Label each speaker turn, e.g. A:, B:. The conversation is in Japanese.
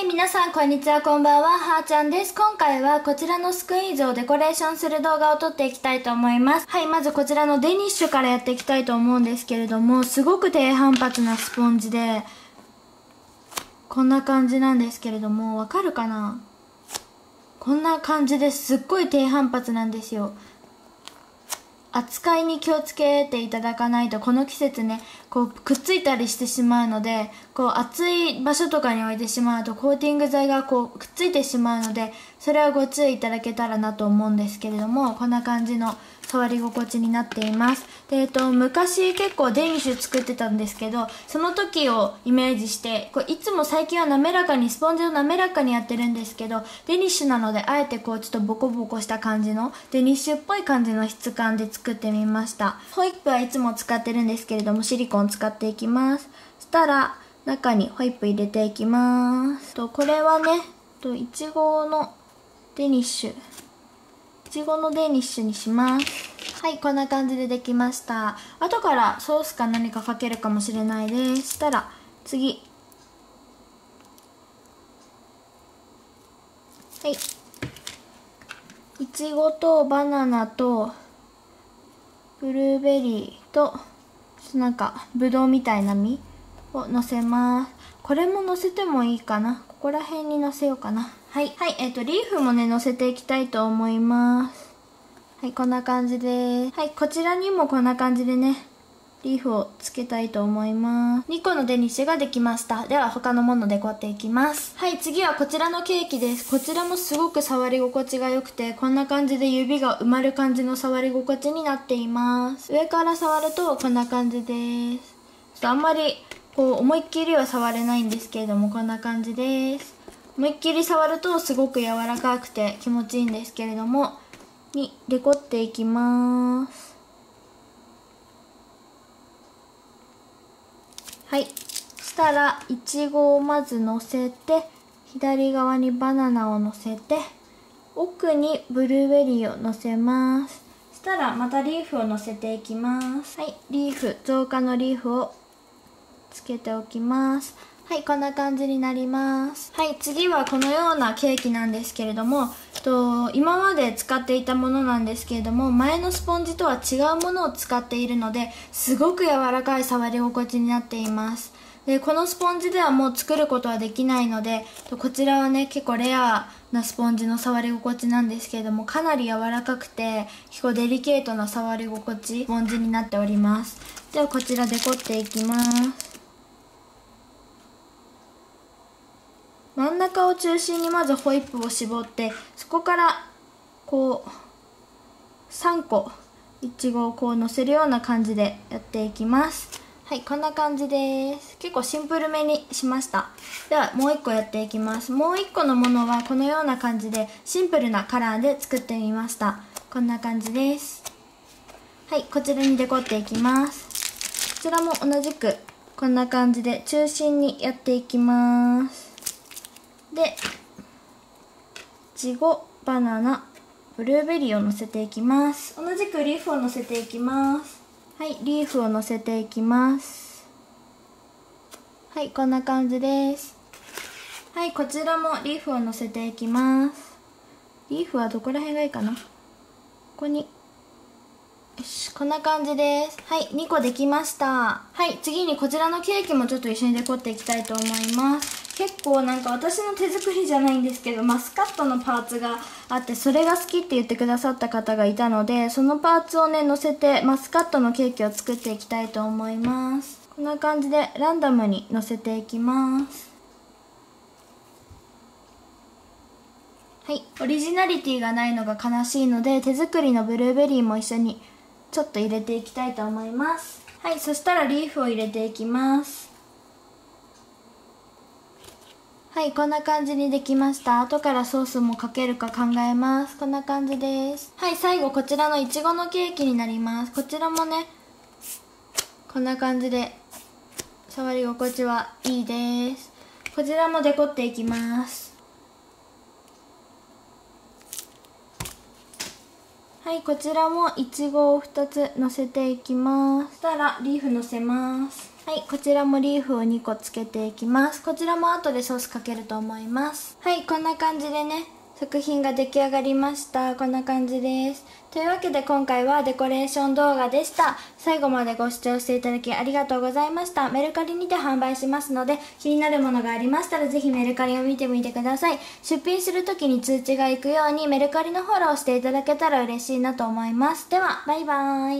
A: はい、皆さん、こんにちは、こんばんは、はーちゃんです。今回は、こちらのスクイーズをデコレーションする動画を撮っていきたいと思います。はい、まずこちらのデニッシュからやっていきたいと思うんですけれども、すごく低反発なスポンジで、こんな感じなんですけれども、わかるかな？こんな感じですっごい低反発なんですよ。扱いに気をつけていただかないとこの季節ねこうくっついたりしてしまうのでこう暑い場所とかに置いてしまうとコーティング剤がこうくっついてしまうのでそれはご注意いただけたらなと思うんですけれどもこんな感じの触り心地になっています。で、えっと、昔結構デニッシュ作ってたんですけどその時をイメージしてこういつも最近は滑らかにスポンジを滑らかにやってるんですけどデニッシュなのであえてこうちょっとボコボコした感じのデニッシュっぽい感じの質感で作ってみました。ホイップはいつも使ってるんですけれどもシリコン使っていきます。そしたら中にホイップ入れていきます。とこれはねといちごのデニッシュ。いちごのデニッシュにします。はいこんな感じでできました。後からソースか何かかけるかもしれないです。したら次。はい。いちごとバナナとブルーベリーとなんかぶどうみたいな実をのせます。これものせてもいいかな。ここら辺にのせようかなはい。はい。えっ、ー、と、リーフもね、乗せていきたいと思います。はい、こんな感じです。はい、こちらにもこんな感じでね、リーフをつけたいと思います。2個のデニッシュができました。では他のものでこっていきます。はい、次はこちらのケーキです。こちらもすごく触り心地が良くて、こんな感じで指が埋まる感じの触り心地になっています。上から触るとこんな感じです。ちょっとあんまりこう思いっきりは触れないんですけれども、こんな感じです。思いっきり触るとすごく柔らかくて気持ちいいんですけれども。にデコっていきます。はい。したらいちごをまずのせて左側にバナナをのせて奥にブルーベリーをのせます。したらまたリーフをのせていきます。はい。リーフ増加のリーフをつけておきますはい、こんな感じになります。はい、次はこのようなケーキなんですけれども、と今まで使っていたものなんですけれども、前のスポンジとは違うものを使っているので、すごく柔らかい触り心地になっています。で、このスポンジではもう作ることはできないので、こちらはね、結構レアなスポンジの触り心地なんですけれども、かなり柔らかくて、結構デリケートな触り心地、スポンジになっております。ではこちらデコっていきます。真ん中を中心にまずホイップを絞ってそこからこう3個いちごをこう乗せるような感じでやっていきます。はいこんな感じです。結構シンプルめにしました。ではもう1個やっていきます。もう1個のものはこのような感じでシンプルなカラーで作ってみました。こんな感じです。はいこちらにデコっていきます。こちらも同じくこんな感じで中心にやっていきます。でいちごバナナブルーベリーをのせていきます。同じくリーフをのせていきます。はいリーフをのせていきます。はいこんな感じです。はいこちらもリーフをのせていきます。リーフはどこら辺がいいかな？ここに。よし、こんな感じです。はい、2個できました。はい、次にこちらのケーキもちょっと一緒にデコっていきたいと思います。結構なんか私の手作りじゃないんですけどマスカットのパーツがあってそれが好きって言ってくださった方がいたのでそのパーツをね乗せてマスカットのケーキを作っていきたいと思います。こんな感じでランダムに乗せていきます。はい。オリジナリティがないのが悲しいので手作りのブルーベリーも一緒にちょっと入れていきたいと思います。はい。そしたらリーフを入れていきます。はいこんな感じにできました。後からソースもかけるか考えます。こんな感じです。はい最後こちらのいちごのケーキになります。こちらもねこんな感じで触り心地はいいです。こちらもデコっていきます。はいこちらもいちごを2つのせていきます。そしたらリーフのせます。はいこちらもリーフを2個つけていきます。こちらも後でソースかけると思います。はいこんな感じでね作品が出来上がりました。こんな感じです。というわけで今回はデコレーション動画でした。最後までご視聴していただきありがとうございました。メルカリにて販売しますので気になるものがありましたらぜひメルカリを見てみてください。出品する時に通知が行くようにメルカリのフォローしていただけたら嬉しいなと思います。ではバイバーイ。